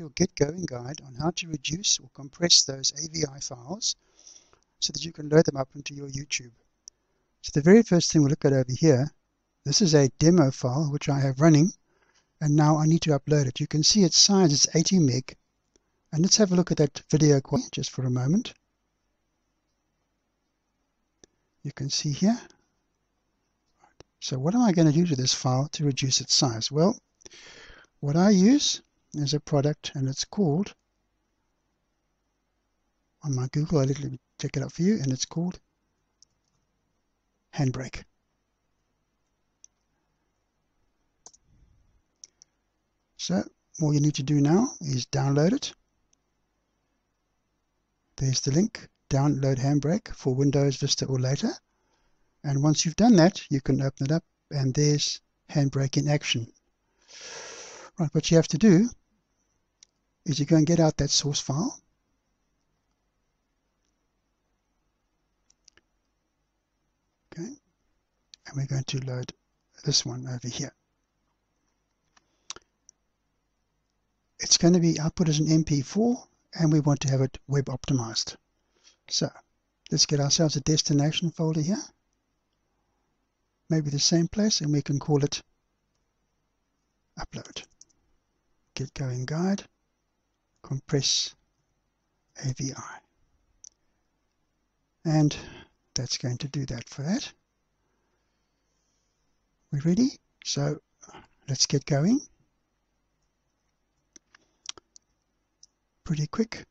your Get Going guide on how to reduce or compress those AVI files so that you can load them up into your YouTube. So the very first thing we'll look at over here, this is a demo file which I have running and now I need to upload it. You can see its size is 80 meg and let's have a look at that video just for a moment. You can see here. So what am I going to do to this file to reduce its size? Well, what I use there's a product and it's called on my Google, I literally check it out for you, and it's called Handbrake. So all you need to do now is download it. There's the link, download Handbrake for Windows, Vista or later. And once you've done that, you can open it up and there's Handbrake in action. Right, what you have to do is you go and get out that source file. Okay, and we're going to load this one over here. It's going to be output as an MP4 and we want to have it web optimized. So let's get ourselves a destination folder here. Maybe the same place and we can call it upload. Get going guide compress AVI. And that's going to do that for that. We ready? So let's get going. Pretty quick.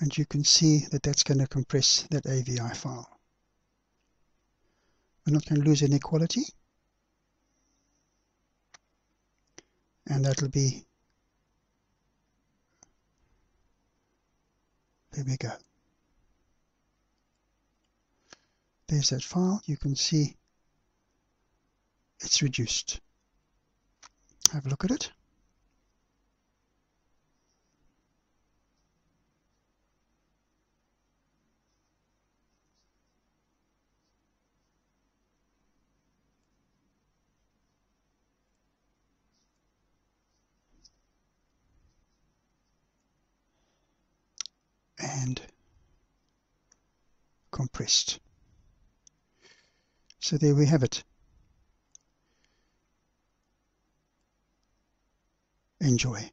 And you can see that that's going to compress that AVI file. We're not going to lose any quality. And that'll be There we go. There's that file. You can see it's reduced. Have a look at it. And compressed. So there we have it. Enjoy.